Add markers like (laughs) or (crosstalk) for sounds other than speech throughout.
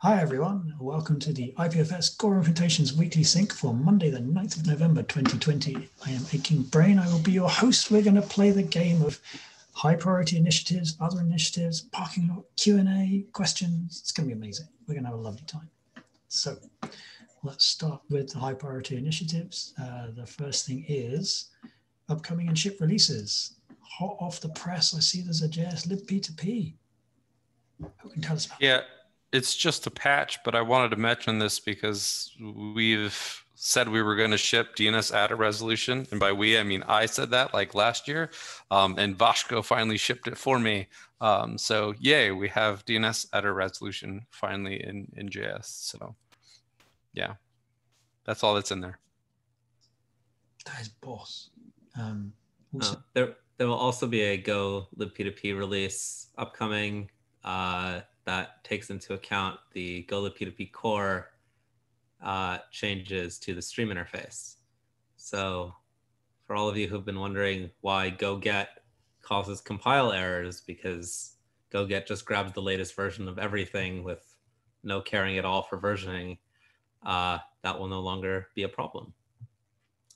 Hi everyone, welcome to the IPFS Core Implementations Weekly Sync for Monday the 9th of November 2020. I am Aching Brain, I will be your host. We're going to play the game of high priority initiatives, other initiatives, parking lot, Q&A, questions. It's going to be amazing. We're going to have a lovely time. So let's start with the high priority initiatives. Uh, the first thing is upcoming and ship releases. Hot off the press, I see there's a JS libp2p. Who can tell us about Yeah, that? It's just a patch, but I wanted to mention this because we've said we were going to ship DNSaddr resolution. And by we, I mean I said that like last year. Um, and Vasco finally shipped it for me. Um, so yay, we have DNSaddr resolution finally in, in JS. So yeah, that's all that's in there. That is boss. Um, uh, there, there will also be a Go libp2p release upcoming. Uh, that takes into account the Go P2P core uh, changes to the stream interface. So for all of you who've been wondering why GoGet causes compile errors, because GoGet just grabs the latest version of everything with no caring at all for versioning, uh, that will no longer be a problem.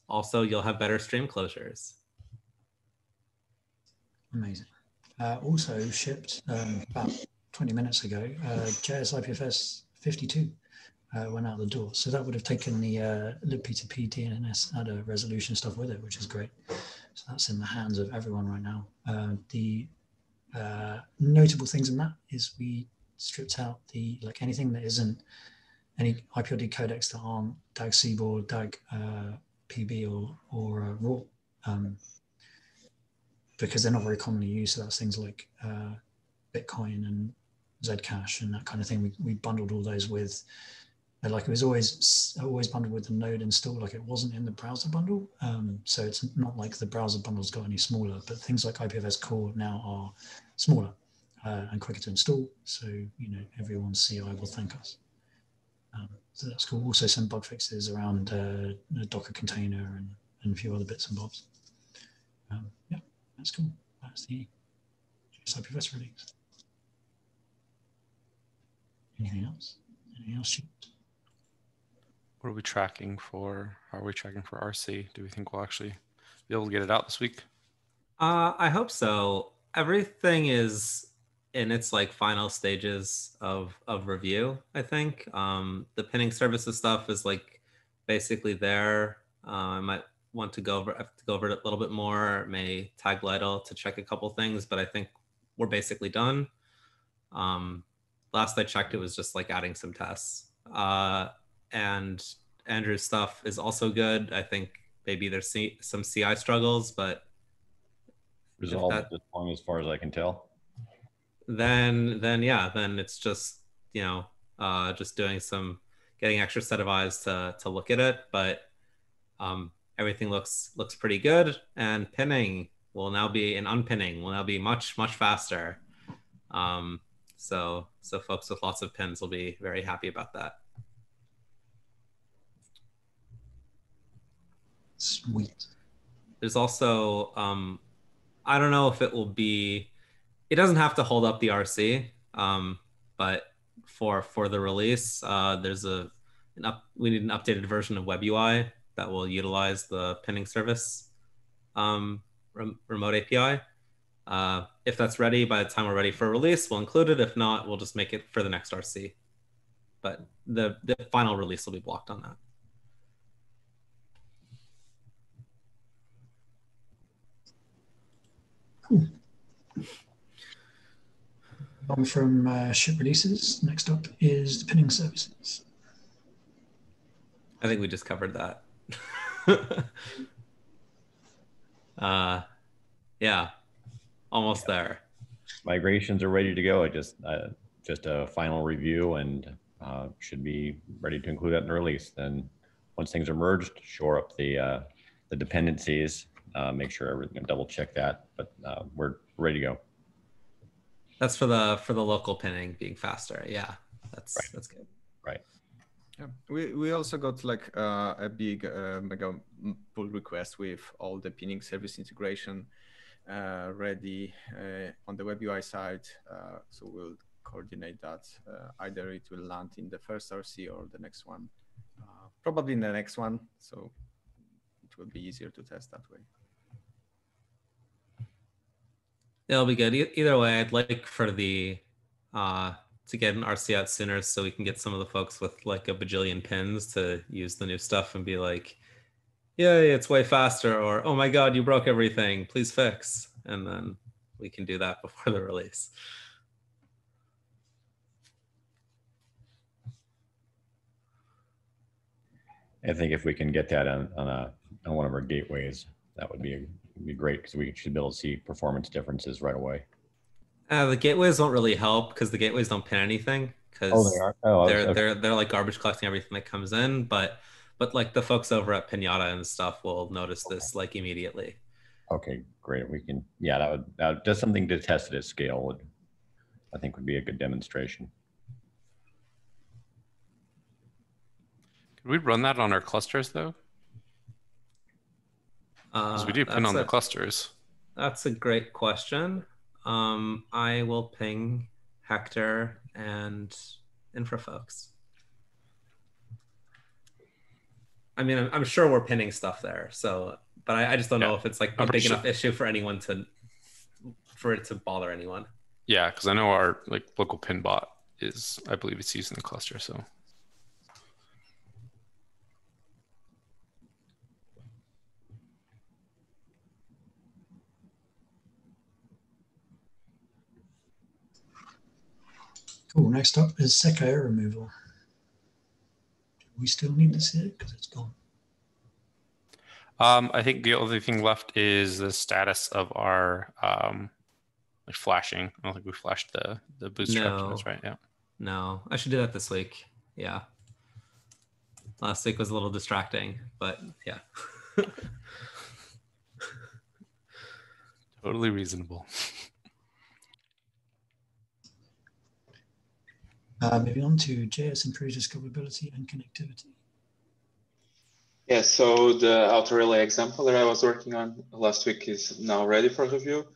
Also, you'll have better stream closures. Amazing. Uh, also shipped um, about 20 minutes ago, uh, JS IPFS 52 uh, went out the door. So that would have taken the uh, libp2p DNSaddr resolution stuff with it, which is great. So that's in the hands of everyone right now. Uh, the notable things in that is we stripped out the like anything that isn't any IPLD codecs that aren't DAG CBOR, DAG uh, PB or or uh, RAW, um, because they're not very commonly used. So that's things like uh, Bitcoin and Zcash and that kind of thing. We, we bundled all those with, like it was always always bundled with the node install, like it wasn't in the browser bundle. Um, so it's not like the browser bundles got any smaller, but things like IPFS core now are smaller uh, and quicker to install. So, you know, everyone's CI will thank us. Um, so that's cool. Also some bug fixes around uh, Docker container and, and a few other bits and bobs. Um, yeah, that's cool. That's the IPFS release. Anything else? Anything else? What are we tracking for? How are we tracking for RC? Do we think we'll actually be able to get it out this week? Uh, I hope so. Everything is in its like final stages of of review. I think um, the pinning services stuff is like basically there. Uh, I might want to go over have to go over it a little bit more. May tag Lidl to check a couple things, but I think we're basically done. Um, last I checked, it was just like adding some tests. Uh, and Andrew's stuff is also good. I think maybe there's C- some CI struggles, but resolved that, as long as far as I can tell. Then, then yeah, then it's just you know uh, just doing some getting extra set of eyes to to look at it, but um, everything looks looks pretty good. And pinning will now be and unpinning will now be much much faster. Um, so, so folks with lots of pins will be very happy about that. Sweet. There's also, um, I don't know if it will be, it doesn't have to hold up the RC, um, but for for the release, uh, there's a an up, we need an updated version of WebUI that will utilize the pinning service um, rem remote API. Uh, if that's ready by the time we're ready for release, we'll include it. If not, we'll just make it for the next RC. But the, the final release will be blocked on that. Cool. On from uh, ship releases, next up is the pinning services. I think we just covered that. (laughs) uh, yeah, almost yeah. there. Migrations are ready to go. I just uh, just a final review and uh, should be ready to include that in the release. Then once things are merged, shore up the uh, the dependencies, uh, make sure everything double check that. But uh, we're ready to go. That's for the for the local pinning being faster. Yeah, that's right. that's good. Right. Yeah, we, we also got like uh, a big uh, mega pull request with all the pinning service integration ready uh, on the web UI side. Uh, so we'll coordinate that. Uh, either it will land in the first RC or the next one. Uh, probably in the next one, so it will be easier to test that way. It'll be good. Either way, I'd like for the uh to get an RC out sooner so we can get some of the folks with like a bajillion pins to use the new stuff and be like, yay, it's way faster, or oh my god, you broke everything, please fix. And then we can do that (laughs) before the release. I think if we can get that on, on a, on one of our gateways, that would be, be great because we should be able to see performance differences right away. Uh, the gateways won't really help because the gateways don't pin anything because Oh, they are? Oh, they're okay. they're they're like garbage collecting everything that comes in. But but like the folks over at Pinata and stuff will notice this like immediately. Okay, great. We can, yeah, that would, that, just something to test it at scale would, I think would be a good demonstration. Could we run that on our clusters though? Because Uh, we do pin that's on the clusters. That's a great question. Um, I will ping Hector and Infra folks. I mean, I'm, I'm sure we're pinning stuff there. So, but I, I just don't know if it's like I'm a big pretty enough issue for anyone to, for it to bother anyone. Yeah, because I know our like local pin bot is, I believe it's using the cluster. So Cool. Next up is SECIO removal. We still need to see it because it's gone. um, I think the only thing left is the status of our um, like flashing. I don't think we flashed the the bootstrap. No. That's right. Yeah. No, I should do that this week. Yeah. Last week was a little distracting, but yeah. (laughs) Totally reasonable. (laughs) Uh, moving on to JS improves discoverability and connectivity. Yeah, so the auto relay example that I was working on last week is now ready for review.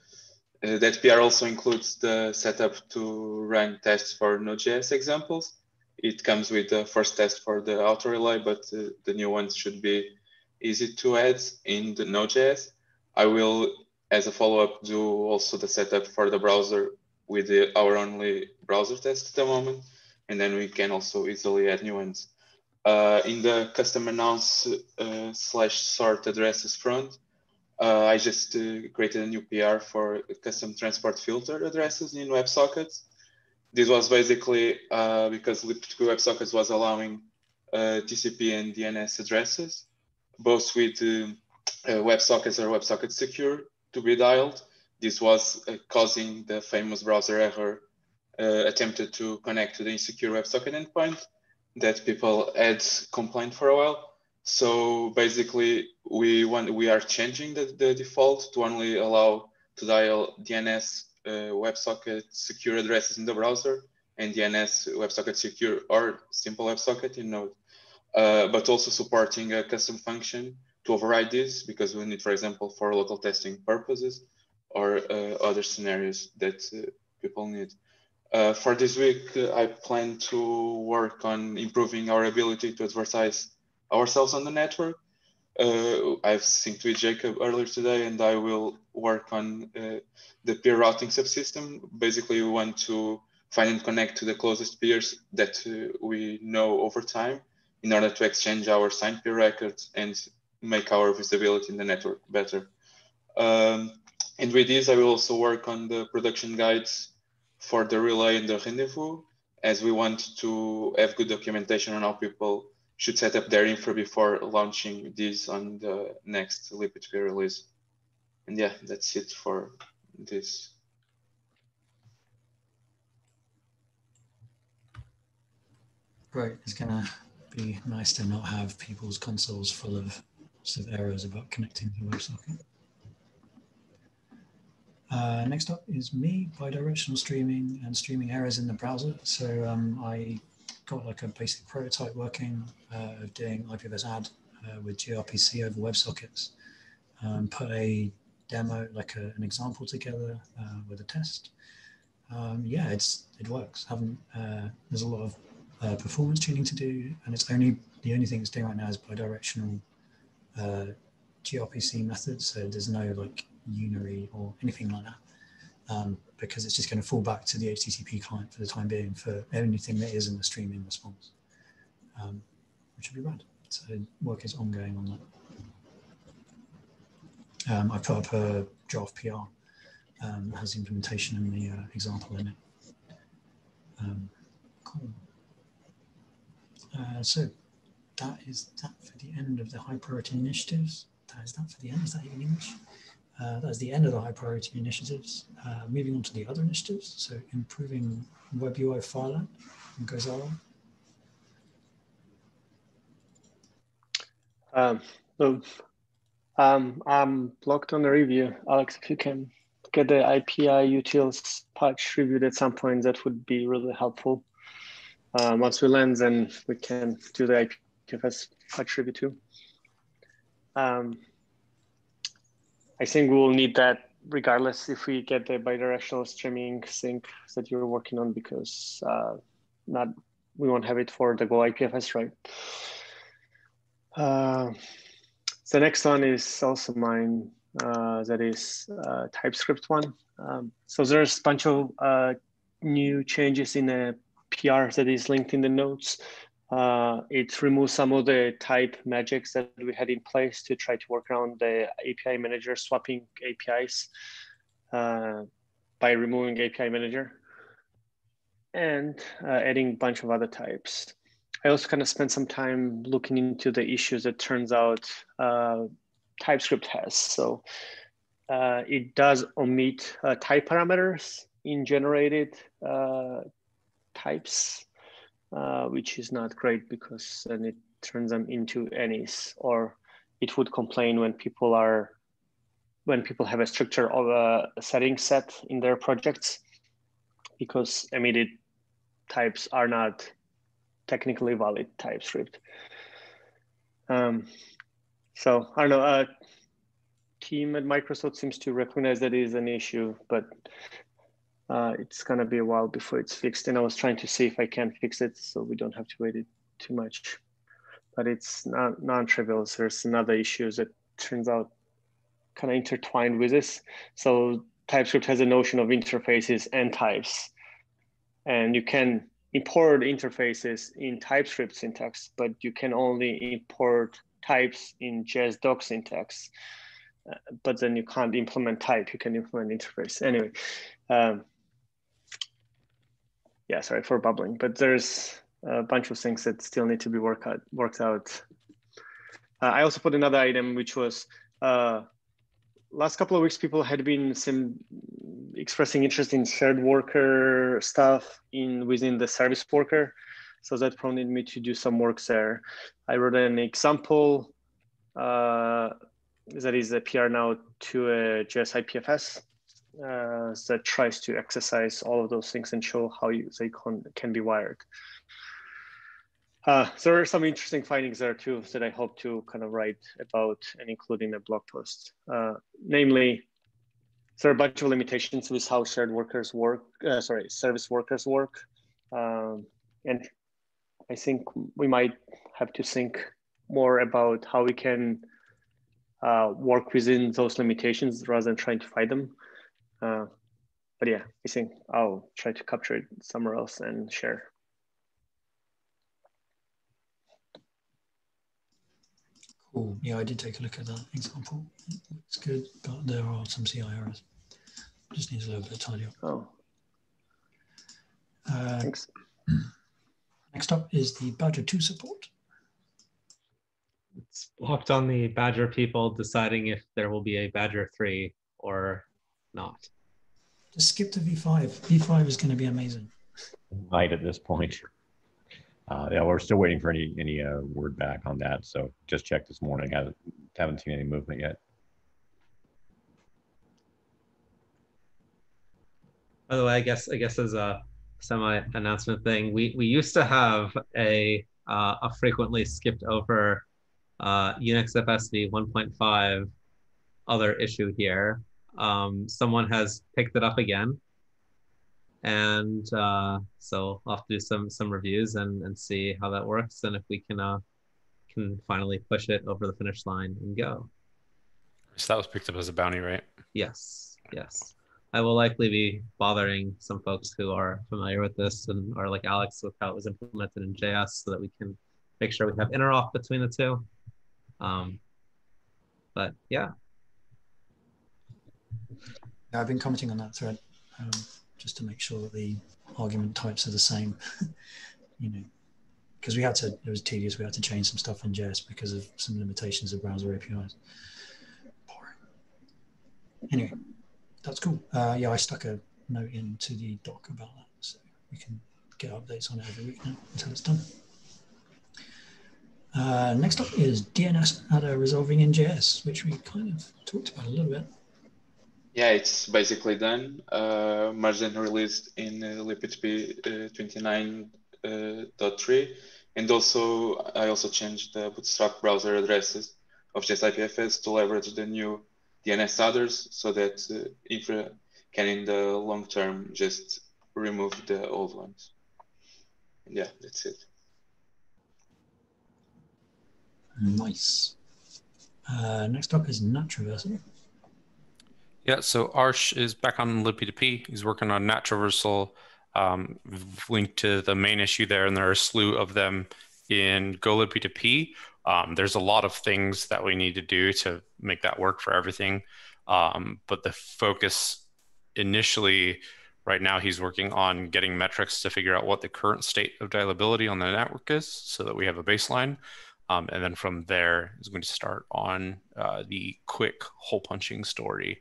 Uh, that PR also includes the setup to run tests for Node.js examples. It comes with the first test for the auto relay, but uh, the new ones should be easy to add in the Node.js. I will, as a follow-up, do also the setup for the browser with the, our only browser test at the moment, and then we can also easily add new ones. Uh, in the custom announce uh, slash sort addresses front, uh, I just uh, created a new PR for custom transport filter addresses in WebSockets. This was basically uh, because libp2p WebSockets was allowing uh, TCP and DNS addresses, both with WebSockets or WebSocket secure to be dialed. This was causing the famous browser error attempted to connect to the insecure WebSocket endpoint that people had complained for a while. So basically, we want we are changing the, the default to only allow to dial DNS uh, WebSocket secure addresses in the browser and DNS WebSocket secure or simple WebSocket in Node, uh, but also supporting a custom function to override this because we need, for example, for local testing purposes or uh, other scenarios that uh, people need. Uh, for this week, uh, I plan to work on improving our ability to advertise ourselves on the network. Uh, I've synced with Jacob earlier today, and I will work on uh, the peer routing subsystem. Basically, we want to find and connect to the closest peers that uh, we know over time in order to exchange our signed peer records and make our visibility in the network better. Um, and with this, I will also work on the production guides for the relay and the rendezvous, as we want to have good documentation on how people should set up their infra before launching this on the next libp2p release. And yeah, that's it for this. Right, it's gonna be nice to not have people's consoles full of of errors about connecting to WebSocket. Uh, next up is me, bidirectional streaming and streaming errors in the browser. So um, I got like a basic prototype working uh, of doing IPFS add uh, with gRPC over WebSockets. Um, put a demo, like a, an example together uh, with a test. Um, yeah, it's it works. Haven't uh, there's a lot of uh, performance tuning to do, and it's only the only thing it's doing right now is bidirectional gRPC methods. So there's no like unary or anything like that, um, because it's just going to fall back to the HTTP client for the time being for anything that isn't a streaming response, um, which would be rad. So work is ongoing on that. Um, I put up a draft PR um, that has the implementation in the uh, example in it. Um, cool. Uh, so that is that for the end of the high priority initiatives. That is that for the end. Is that even English? Uh, the end of the high priority initiatives. Uh, moving on to the other initiatives. So improving web UI file and Gozalo. Um, um, I'm blocked on the review. Alex, if you can get the IPI utils patch reviewed at some point, that would be really helpful. Um, once we land, then we can do the IPFS patch review too. Um, I think we'll need that regardless if we get the bidirectional streaming sync that you're working on because uh, not we won't have it for the Go IPFS, right? Uh, the next one is also mine. Uh, that is uh, TypeScript one. Um, so there's a bunch of uh, new changes in a PR that is linked in the notes. Uh, it removes some of the type magics that we had in place to try to work around the API manager swapping APIs uh, by removing API manager and uh, adding a bunch of other types. I also kind of spent some time looking into the issues that turns out uh, TypeScript has. So uh, it does omit uh, type parameters in generated types uh, which is not great because then it turns them into any's or it would complain when people are when people have a structure of a setting set in their projects because emitted types are not technically valid TypeScript. Um, so I don't know, uh, team at Microsoft seems to recognize that is an issue, but uh, it's gonna be a while before it's fixed. And I was trying to see if I can fix it so we don't have to wait it too much. But it's not non-trivial. So there's another issue that turns out kind of intertwined with this. So TypeScript has a notion of interfaces and types. And you can import interfaces in TypeScript syntax, but you can only import types in JS doc syntax. Uh, but then you can't implement type, you can implement interface. Anyway, um, yeah, sorry for bubbling, but there's a bunch of things that still need to be work out, worked out. Uh, I also put another item, which was uh, last couple of weeks, people had been some expressing interest in shared worker stuff in within the service worker. So that prompted me to do some work there. I wrote an example uh, that is a PR now to a JS IPFS uh, that tries to exercise all of those things and show how you, they can, can be wired. Uh, there are some interesting findings there too that I hope to kind of write about and include in a blog post. Uh, namely, there are a bunch of limitations with how shared workers work, uh, sorry, service workers work. Um, and I think we might have to think more about how we can uh, work within those limitations rather than trying to fight them. Uh, but yeah, I think I'll try to capture it somewhere else and share. Cool. Yeah, I did take a look at that example. It's good, but there are some CI errors. Just needs a little bit of tidy up. Oh, Uh, thanks. next up is the Badger 2 support. It's blocked on the Badger people deciding if there will be a Badger 3 or not. Just skip to V5. V5 is going to be amazing. Right at this point. Uh, yeah, we're still waiting for any any uh, word back on that. So just checked this morning. Haven't haven't seen any movement yet. By the way, I guess I guess as a semi announcement thing, we we used to have a uh, a frequently skipped over uh, UnixFS v 1.5 other issue here. Um, someone has picked it up again, and uh, so I'll have to do some some reviews and and see how that works and if we can uh, can finally push it over the finish line and go. So that was picked up as a bounty, right? Yes, yes. I will likely be bothering some folks who are familiar with this and are like Alex with how it was implemented in JS so that we can make sure we have interop between the two. Um, but yeah. I've been commenting on that thread um, just to make sure that the argument types are the same. (laughs) you know, because we had to, it was tedious. We had to change some stuff in JS because of some limitations of browser APIs. Boring. Anyway, that's cool. Uh, yeah, I stuck a note into the doc about that, so we can get updates on it every week now until it's done. Uh, next up is DNS adder resolving in JS, which we kind of talked about a little bit. Yeah, it's basically done. Uh, and released in uh, libp2p uh, 29.3. Uh, and also, I also changed the Bootstrap browser addresses of JS IPFS to leverage the new DNSaddrs so that uh, Infra can, in the long term, just remove the old ones. Yeah, that's it. Nice. Uh, next up is NAT traversal. Yeah, so Aarsh is back on libp2p. He's working on NAT traversal, um, linked to the main issue there, and there are a slew of them in Go libp2p. Um, there's a lot of things that we need to do to make that work for everything. Um, but the focus initially, right now, he's working on getting metrics to figure out what the current state of dialability on the network is so that we have a baseline. Um, and then from there is going to start on uh, the QUIC hole punching story.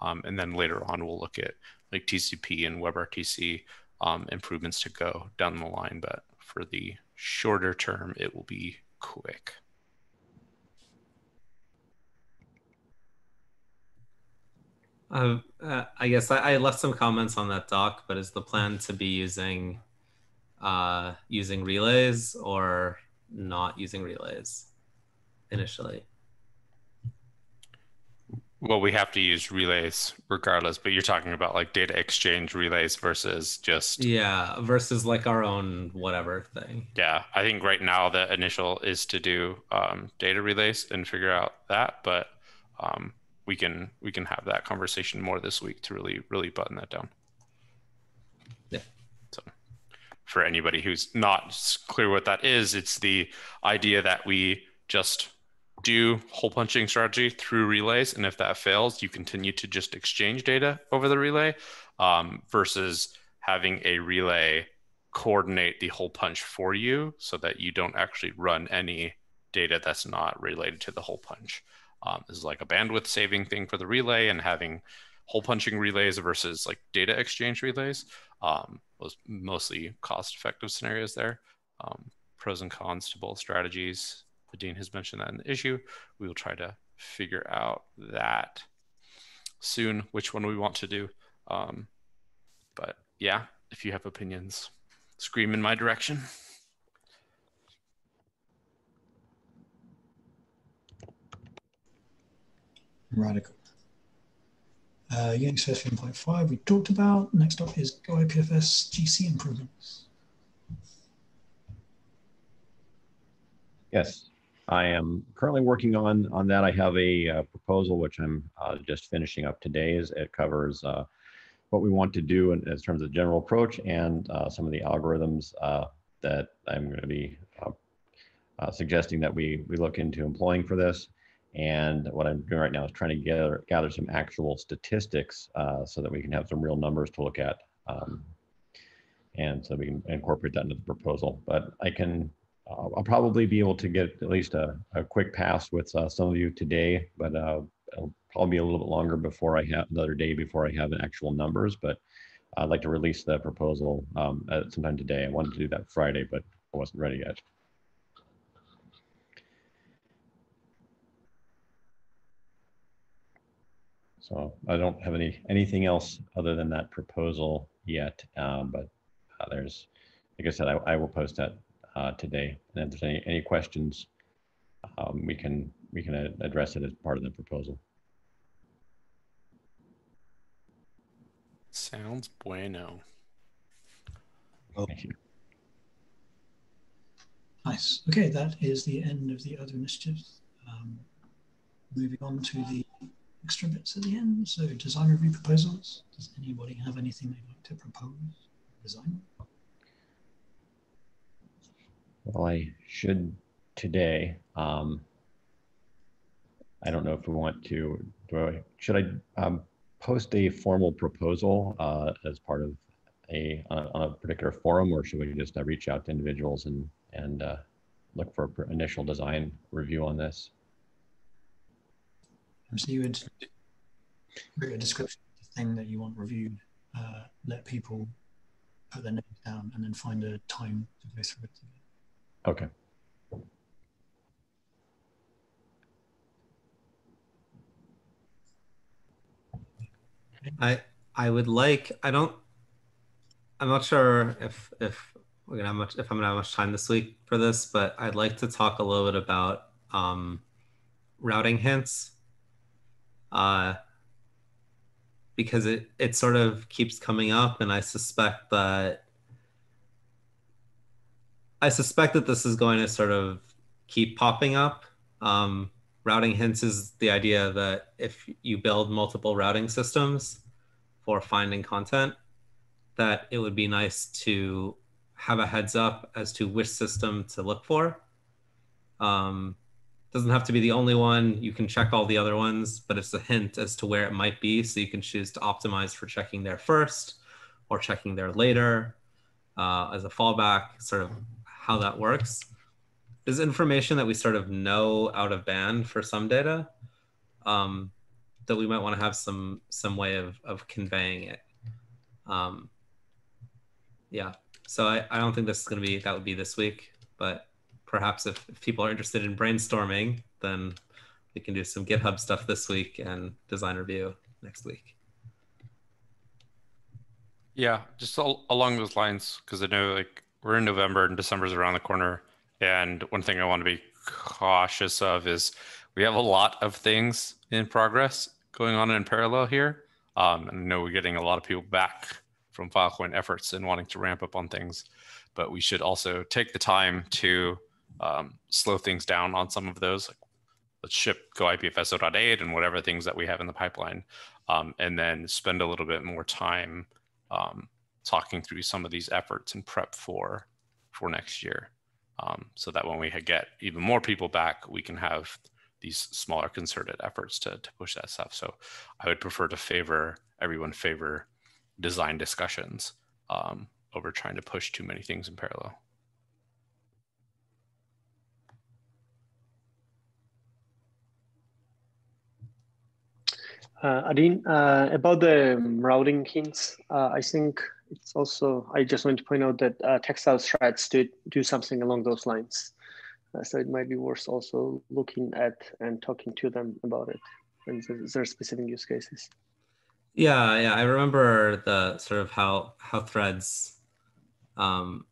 Um, and then later on, we'll look at like TCP and WebRTC um, improvements to go down the line. But for the shorter term, it will be QUIC. Uh, uh, I guess I, I, left some comments on that doc, but is the plan to be using uh, using relays or not using relays initially? Well, we have to use relays regardless, but you're talking about like data exchange relays versus just yeah, versus like our own whatever thing. Yeah, I think right now the initial is to do um, data relays and figure out that, but um, we can we can have that conversation more this week to really really button that down. Yeah. So for anybody who's not clear what that is, it's the idea that we just do hole punching strategy through relays, and if that fails, you continue to just exchange data over the relay um, versus having a relay coordinate the hole punch for you so that you don't actually run any data that's not related to the hole punch. Um, this is like a bandwidth saving thing for the relay and having hole punching relays versus like data exchange relays um, was mostly cost effective scenarios there. Um, pros and cons to both strategies. The dean has mentioned that in the issue. We will try to figure out that soon, which one we want to do. Um, but yeah, if you have opinions, scream in my direction. Radical. Uh, Unix version 1.5 we talked about. Next up is Go IPFS GC improvements. Yes, I am currently working on on that. I have a uh, proposal which I'm uh, just finishing up today. Is it covers uh, what we want to do in, in, terms of general approach and uh, some of the algorithms uh, that I'm going to be suggesting that we we look into employing for this. And what I'm doing right now is trying to gather, gather some actual statistics so that we can have some real numbers to look at. Um, and so we can incorporate that into the proposal. But I can, I'll probably be able to get at least a, a quick pass with uh, some of you today, but uh, it'll probably be a little bit longer before I have another day before I have actual numbers. But I'd like to release the proposal um, sometime today. I wanted to do that Friday, but I wasn't ready yet. So I don't have any anything else other than that proposal yet. Um, but uh, there's, like I said, I, I will post that uh, today. And if there's any any questions, um, we can we can address it as part of the proposal. Sounds bueno. Thank you. Nice. Okay, that is the end of the other initiatives. Um, moving on to the extra bits at the end. So design review proposals. Does anybody have anything they'd like to propose? Design? Well, I should today. Um, I don't know if we want to, do I, should I um, post a formal proposal uh, as part of a, on a, particular forum, or should we just uh, reach out to individuals and, and uh, look for initial design review on this? So you would create a description of the thing that you want reviewed, uh, let people put their names down, and then find a time to go through it. Okay. I I would like. I don't. I'm not sure if if we're gonna have much if I'm gonna have much time this week for this, but I'd like to talk a little bit about um, routing hints. Uh, because it it sort of keeps coming up, and I suspect that I suspect that this is going to sort of keep popping up. Um, routing hints is the idea that if you build multiple routing systems for finding content, that it would be nice to have a heads up as to which system to look for. Um, doesn't have to be the only one. You can check all the other ones, but it's a hint as to where it might be. So you can choose to optimize for checking there first or checking there later uh, as a fallback, sort of how that works is information that we sort of know out of band for some data um, that we might want to have some some way of, of conveying it. Um, yeah, so I, I don't think this is going to be that would be this week, but perhaps if, if people are interested in brainstorming, then we can do some GitHub stuff this week and design review next week. Yeah, just al- along those lines, because I know like we're in November and December's around the corner. And one thing I want to be cautious of is we have a lot of things in progress going on in parallel here. Um, and I know we're getting a lot of people back from Filecoin efforts and wanting to ramp up on things, but we should also take the time to um, slow things down on some of those. Like let's ship Go IPFS 0.8 and whatever things that we have in the pipeline, um, and then spend a little bit more time um, talking through some of these efforts and prep for for next year um, so that when we get even more people back, we can have these smaller concerted efforts to, to push that stuff. So I would prefer to favor everyone favor design discussions um, over trying to push too many things in parallel. Uh, Adin, uh, about the routing hints, uh, I think it's also, I just want to point out that uh, textile threads do, do something along those lines. Uh, so it might be worth also looking at and talking to them about it. And there specific use cases? Yeah, yeah, I remember the sort of how how Threads, um,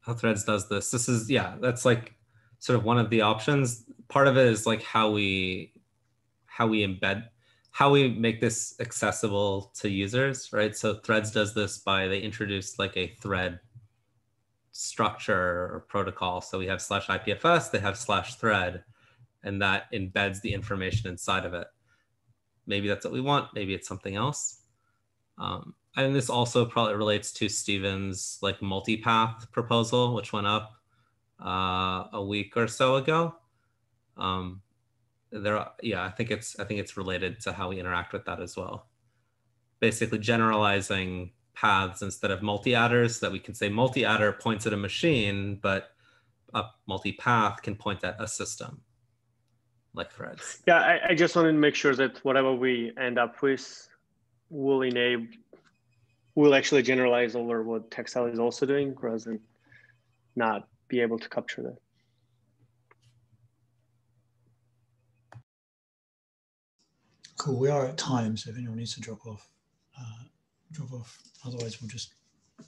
how Threads does this. This is yeah, that's like sort of one of the options. Part of it is like how we how we embed how we make this accessible to users, right? So Threads does this by they introduced like a thread structure or protocol. So we have slash IPFS, they have slash thread, and that embeds the information inside of it. Maybe that's what we want. Maybe it's something else. Um, and this also probably relates to Steven's like multipath proposal, which went up uh, a week or so ago. Um, there are, yeah i think it's i think it's related to how we interact with that as well. Basically generalizing paths instead of multiaddrs that we can say multiaddr points at a machine but a multi-path can point at a system like threads yeah I, I just wanted to make sure that whatever we end up with will enable will actually generalize over what textile is also doing rather than not be able to capture that Cool, we are at time, so if anyone needs to drop off, uh, drop off. Otherwise, we'll just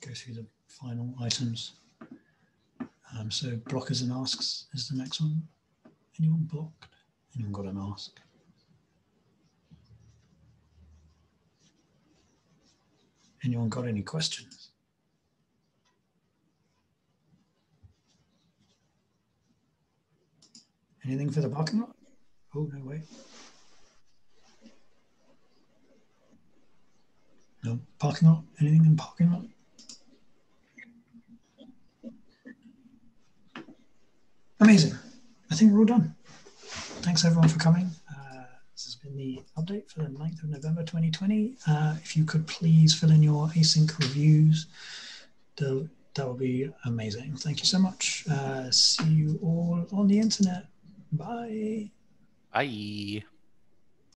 go through the final items. Um, so blockers and asks is the next one. Anyone blocked? Anyone got an ask? Anyone got any questions? Anything for the parking lot? Oh, no, way. No, parking lot? Anything in parking lot? Amazing. I think we're all done. Thanks everyone for coming. Uh, this has been the update for the 9th of November 2020. Uh, if you could please fill in your async reviews, that would be amazing. Thank you so much. Uh, see you all on the internet. Bye. Bye.